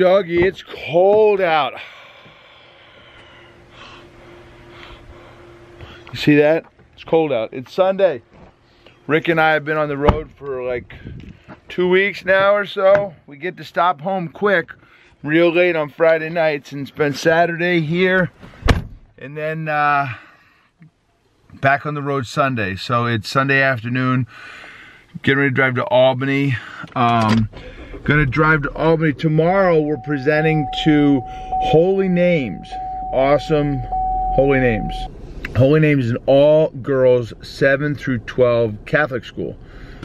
doggy, it's cold out. You see that? It's cold out. It's Sunday. Rick and I have been on the road for like two weeks now or so. We get to stop home quick, real late on Friday nights and spend Saturday here and then uh, back on the road Sunday. So it's Sunday afternoon, getting ready to drive to Albany. Um, gonna drive to Albany tomorrow. We're presenting to Holy Names. Awesome Holy Names. Holy Names is an all girls 7 through 12 Catholic school.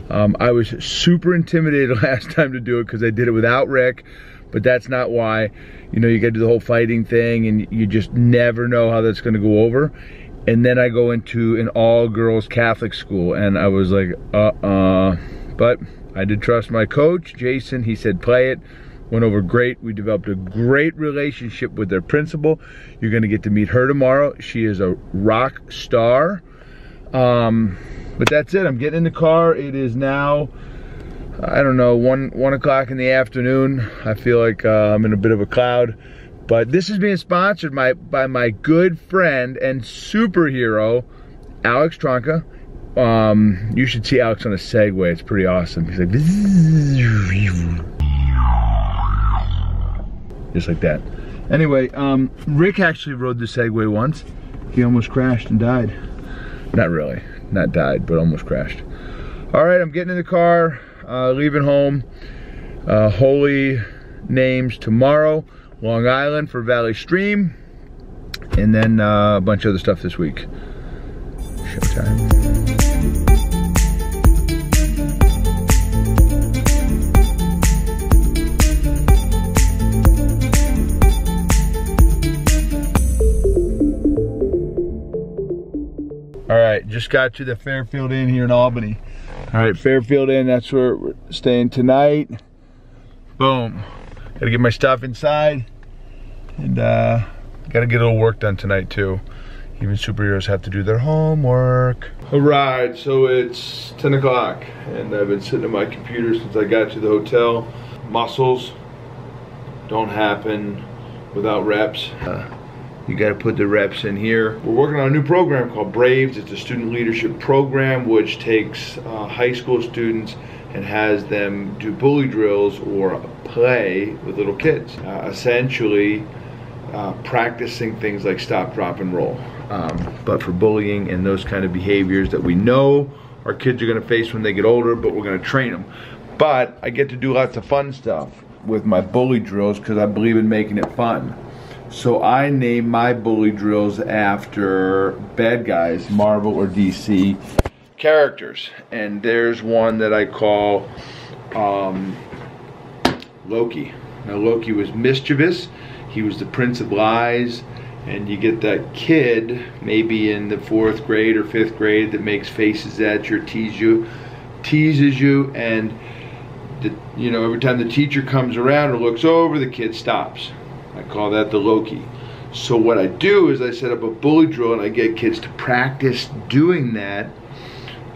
Um, I was super intimidated last time to do it because I did it without Rick, but that's not why. You know, you got to do the whole fighting thing and you just never know how that's going to go over. And then I go into an all girls Catholic school and I was like, uh-uh. But I did trust my coach, Jason. He said, play it went over great. We developed a great relationship with their principal. You're gonna get to meet her tomorrow. She is a rock star. Um, but that's it, I'm getting in the car. It is now, I don't know, one, one o'clock in the afternoon. I feel like uh, I'm in a bit of a cloud. But this is being sponsored by, by my good friend and superhero, Alex Tronka. Um, you should see Alex on a Segway. It's pretty awesome. He's like, just like that. Anyway, um, Rick actually rode the Segway once. He almost crashed and died. Not really, not died, but almost crashed. All right, I'm getting in the car, uh, leaving home. Uh, holy names tomorrow, Long Island for Valley Stream, and then uh, a bunch of other stuff this week. Showtime. Just got to the Fairfield Inn here in Albany. All right, Fairfield Inn, that's where we're staying tonight. Boom. Gotta get my stuff inside. And uh, gotta get a little work done tonight too. Even superheroes have to do their homework. All right, so it's 10 o'clock and I've been sitting at my computer since I got to the hotel. Muscles don't happen without reps. Uh, you got to put the reps in here. We're working on a new program called Braves. It's a student leadership program which takes uh, high school students and has them do bully drills or play with little kids. Uh, essentially, uh, practicing things like stop, drop, and roll. Um, but for bullying and those kind of behaviors that we know our kids are going to face when they get older, but we're going to train them. But I get to do lots of fun stuff with my bully drills because I believe in making it fun. So I name my bully drills after bad guys, Marvel or DC characters. And there's one that I call um, Loki. Now Loki was mischievous. He was the prince of lies. And you get that kid, maybe in the fourth grade or fifth grade, that makes faces at you, tease you, teases you, and the, you know every time the teacher comes around or looks over, the kid stops. I call that the Loki. So what I do is I set up a bully drill and I get kids to practice doing that.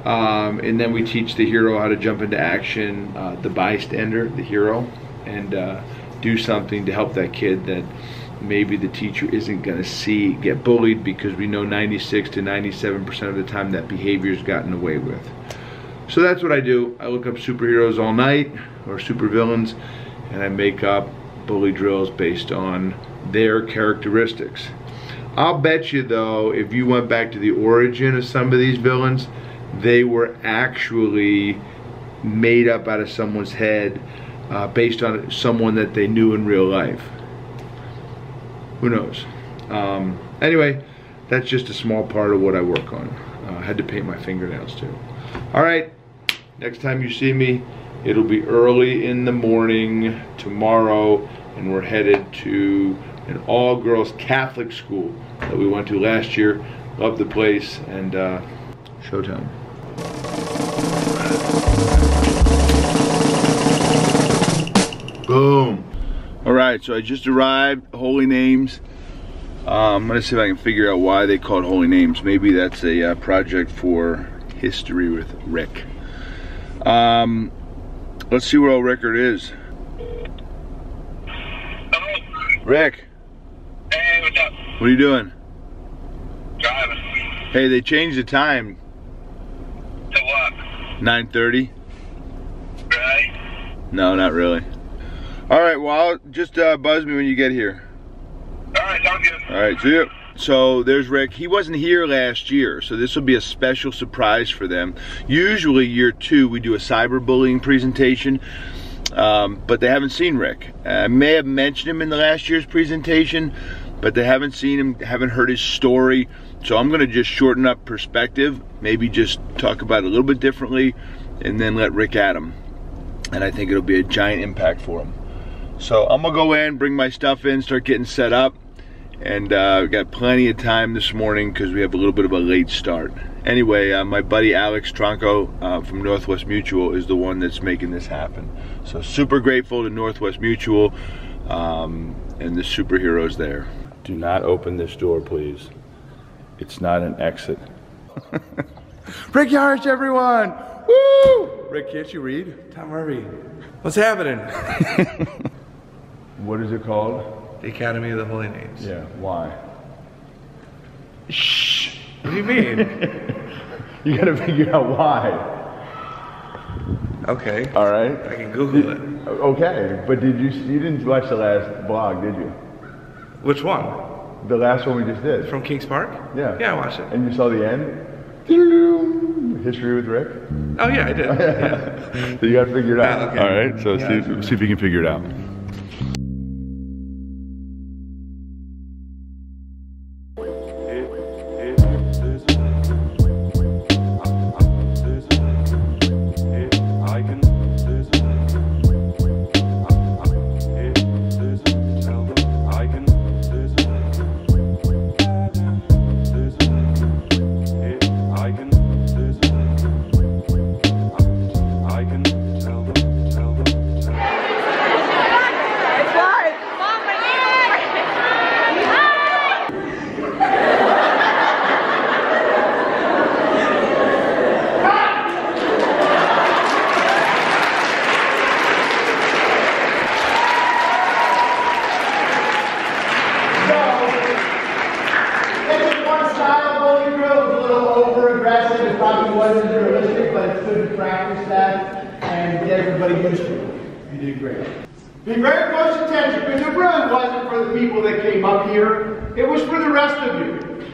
Um, and then we teach the hero how to jump into action, uh, the bystander, the hero, and uh, do something to help that kid that maybe the teacher isn't going to see get bullied because we know 96 to 97% of the time that behavior is gotten away with. So that's what I do. I look up superheroes all night or supervillains and I make up bully drills based on their characteristics. I'll bet you though, if you went back to the origin of some of these villains, they were actually made up out of someone's head uh, based on someone that they knew in real life. Who knows? Um, anyway, that's just a small part of what I work on. Uh, I had to paint my fingernails too. All right, next time you see me, it'll be early in the morning tomorrow and we're headed to an all-girls Catholic school that we went to last year. Love the place and uh, showtime. Boom. All right, so I just arrived, Holy Names. Um, I'm gonna see if I can figure out why they call it Holy Names. Maybe that's a uh, project for history with Rick. Um, let's see what old record is. Rick, Hey, what's up? what are you doing? Driving. Hey, they changed the time, To what? 9.30. Right? No, not really. All right, well, just uh, buzz me when you get here. Alright, sounds good. All right, see you. So there's Rick. He wasn't here last year, so this will be a special surprise for them. Usually, year two, we do a cyberbullying presentation, um, but they haven't seen Rick. I may have mentioned him in the last year's presentation, but they haven't seen him, haven't heard his story. So I'm going to just shorten up perspective, maybe just talk about it a little bit differently, and then let Rick at him. And I think it'll be a giant impact for him. So I'm gonna go in, bring my stuff in, start getting set up, and uh, got plenty of time this morning because we have a little bit of a late start. Anyway, uh, my buddy Alex Tronco uh, from Northwest Mutual is the one that's making this happen. So super grateful to Northwest Mutual um, and the superheroes there. Do not open this door, please. It's not an exit. Rick Yarosh, everyone! Woo! Rick, can't you read? Tom Murray, what's happening? What is it called? The Academy of the Holy Names. Yeah, why? Shh. What do you mean? You gotta figure out why. okay, All right. I can Google it. Okay, but did you you didn't watch the last vlog, did you? Which one? The last one we just did. From Kings Park? Yeah. Yeah, I watched it. And you saw the end? History with Rick. Oh yeah, I did. Yeah. So you gotta figure it out. Ah, okay. All right. So Yeah. see, see if you can figure it out. And get everybody used to it. You did great. Be very close attention, because it really wasn't for the people that came up here, it was for the rest of you.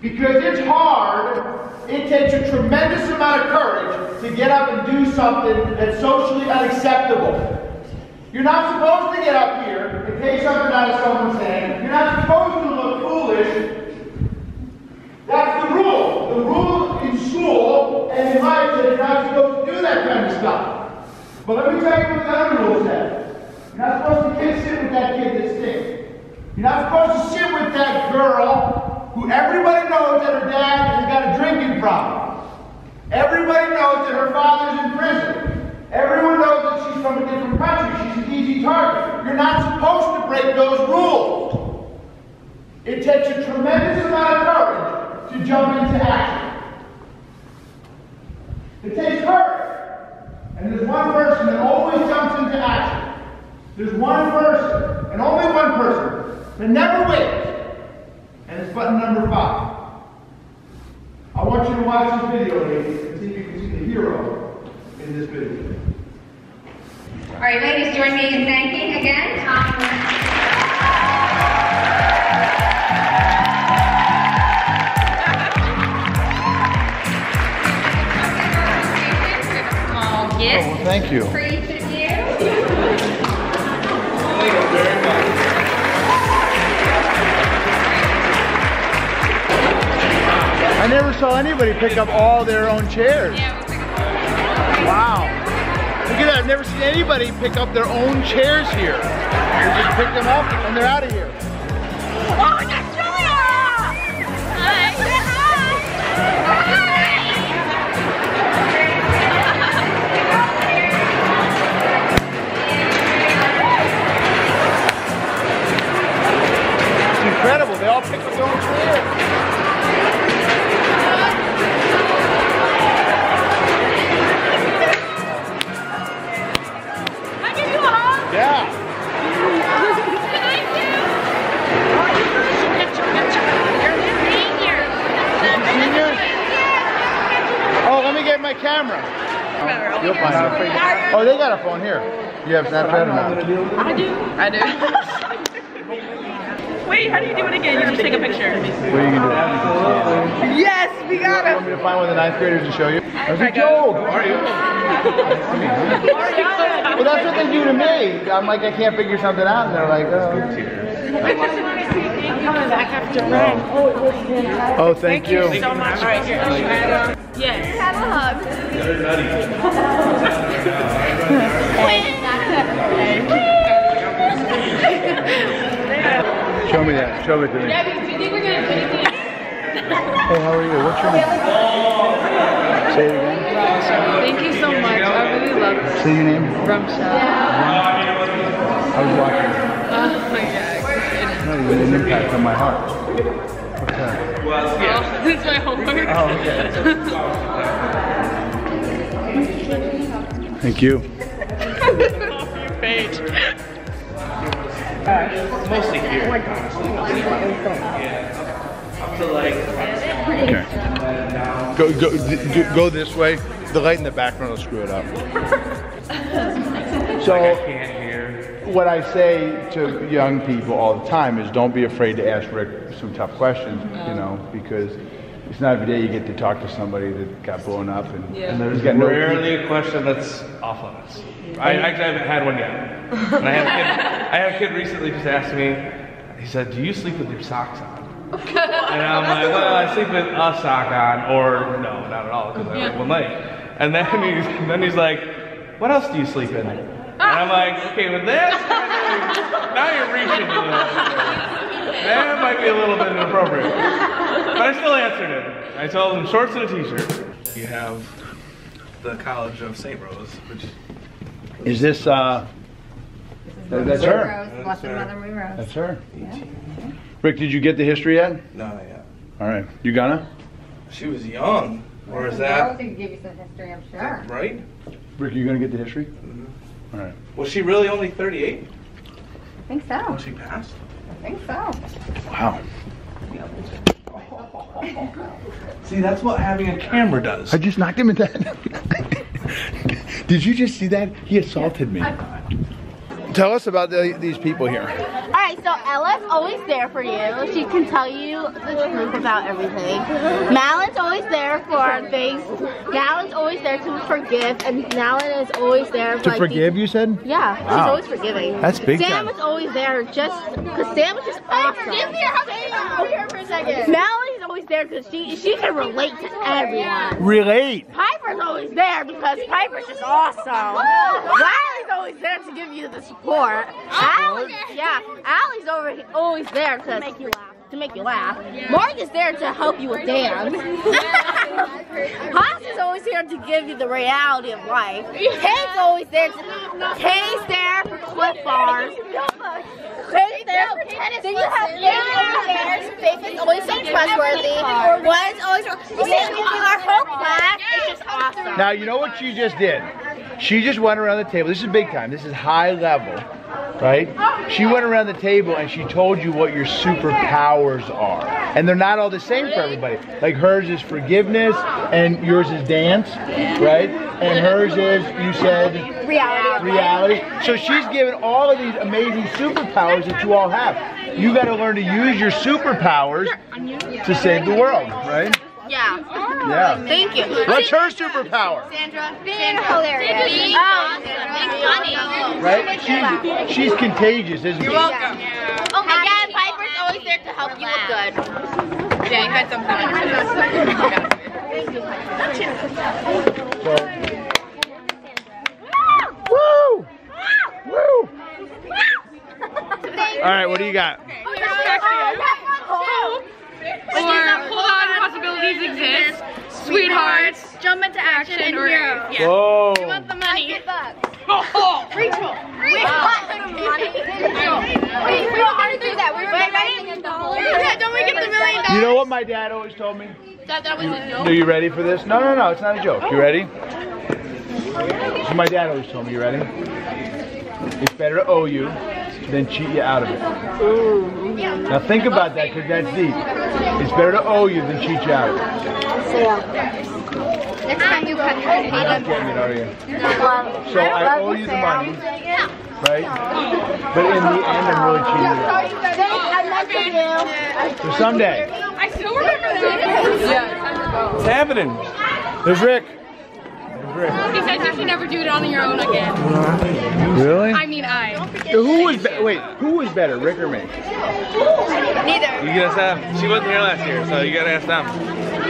Because it's hard, it takes a tremendous amount of courage to get up and do something that's socially unacceptable. You're not supposed to get up here and take something out of someone's hand. You're not supposed to look foolish. That's the rule. The rule in school and in life that you're not supposed to do that kind of stuff. But let me tell you what the other rule says. You're not supposed to kid sit with that kid that stinks. You're not supposed to sit with that girl who everybody knows that her dad has got a drinking problem. Everybody knows that her father's in prison. Everyone knows that she's from a different country. She's an easy target. You're not supposed to break those rules. It takes a tremendous amount of courage to jump into action. It takes courage. And there's one person that always jumps into action. There's one person, and only one person, that never waits. And it's button number five. I want you to watch this video, ladies, and see if you can see the hero in this video. All right, ladies, join me in thanking again Tom. Thank you. for each of you. I never saw anybody pick up all their own chairs. Wow. Look at that. I've never seen anybody pick up their own chairs here. They just pick them up and they're out of here. My camera? You'll find it. Oh, they got a phone here. You have Snapchat or not? I do. I do. Wait, how do you do it again? You just take a picture. What are you gonna do? Yes, we got it. You want me to find one of the ninth graders to show you? I was like, Joe, how are you? Well, that's what they do to me. I'm like, I can't figure something out, and they're like, oh. I'm coming back after run. Oh, thank you. so much. All right, here. Um, yes. Have a hug. Show me that. Show it to me. Hey, how are you? What's your name? Say it again. Thank you so much. I really love it. Say your name. Rumsha. I was watching. Oh my god. No, you made an impact on my heart. What's that? Oh, this my homework. Oh, okay. Thank you. Page. Mostly here, honestly. Yeah. Up to like. Okay. Go, go, go this way. The light in the background will screw it up. So, Can't hear. What I say to young people all the time is don't be afraid to ask Rick some tough questions, you know, because it's not every day you get to talk to somebody that got blown up and, Yeah. and There's he's got no rarely a question that's off limits. I actually haven't had one yet. And I had a kid, I had a kid recently just asked me, he said, do you sleep with your socks on? And I'm like, well, I sleep with a sock on, or no, not at all, because I have one leg. And then he's, then he's like, what else do you sleep in? And I'm like, okay, with this, now you're reaching a little bit. That might be a little bit inappropriate. But I still answered it. I told him shorts and a t-shirt. You have the College of St. Rose, which Is this, uh, that- that's her? Rose, Blessed Mother Mary Rose. That's her. Rick, did you get the history yet? no, not yet. All right. You gonna? She was young, or is Rose that could give you some history, I'm sure. right? Rick, you gonna get the history? All right. Was she really only 38 I think so. when she passed? I think so. Wow. See, that's what having a camera does. I just knocked him in the head. Did you just see that? He assaulted me. Tell us about the, these people here. Alright, so Ella's always there for you. She can tell you the truth about everything. Malin's always there for things. Nalin's always there to forgive, and Nalin is always there To like, forgive, you said? Yeah, she's always forgiving. That's big Sam time. is always there just because Sam is just awesome. Give me your hug here for a second. Malin is always there because she she can relate to everyone. Relate. Piper's always there because Piper's just awesome. Riley's always there to give you the support. Alex, yeah, Allie's over always there to make you laugh. To make you laugh. Mark is there to help you with dance. Haas is always here to give you the reality of life. Kate's always there to Kate's there for Clif bars. Kate's there for tennis Then you have Faith there. Faith is always so trustworthy. One's always you see, our whole class is just awesome. Now, you know what you just did? She just went around the table. This is big time. This is high level, right? She went around the table and she told you what your superpowers are. And they're not all the same for everybody. Like hers is forgiveness and yours is dance, right? And hers is, you said, Reality. reality. So she's given all of these amazing superpowers that you all have. You got to learn to use your superpowers to save the world, right? Yeah. Yeah. Oh, thank you. What's her superpower? Sandra? Being hilarious. Oh, funny. Right? She's, she's contagious, isn't she? You're welcome. Oh Again, Piper's always there to help you look good. Yeah, you had something. Woo! Woo! All right, what do you got? Or hold on, possibilities exist. Sweethearts, jump into action, or yeah. Whoa! the money. Oh, Rachel. We want money. Wait, we were gonna do that. We were gonna make the whole. Yeah, don't we get the million dollars? You know what my dad always told me? That, that was a joke. Are you ready for this? No, no, no, it's not a joke. You ready? So my dad always told me, you ready? It's better to owe you than cheat you out of it. Now think about that because that's deep. It's better to owe you than cheat you out of it. Next time you cut your You're not getting it, are you? So I owe you the money, right? But in the end, I'm really cheating you. So someday. I still remember that. What's happening? There's Rick. He says you should never do it on your own again. Really? I mean, I. Who was be- wait? Who was better, Rick or me? Neither. You gotta ask. She wasn't here last year, so you gotta ask them.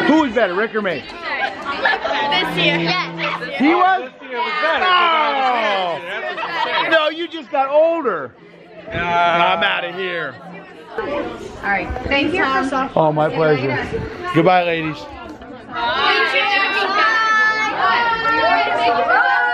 Who was better, Rick or me? This year. He was. This year was better. Oh. No, you just got older. I'm out of here. All right. Thank you. Oh, my pleasure. Goodbye, ladies. Thank you.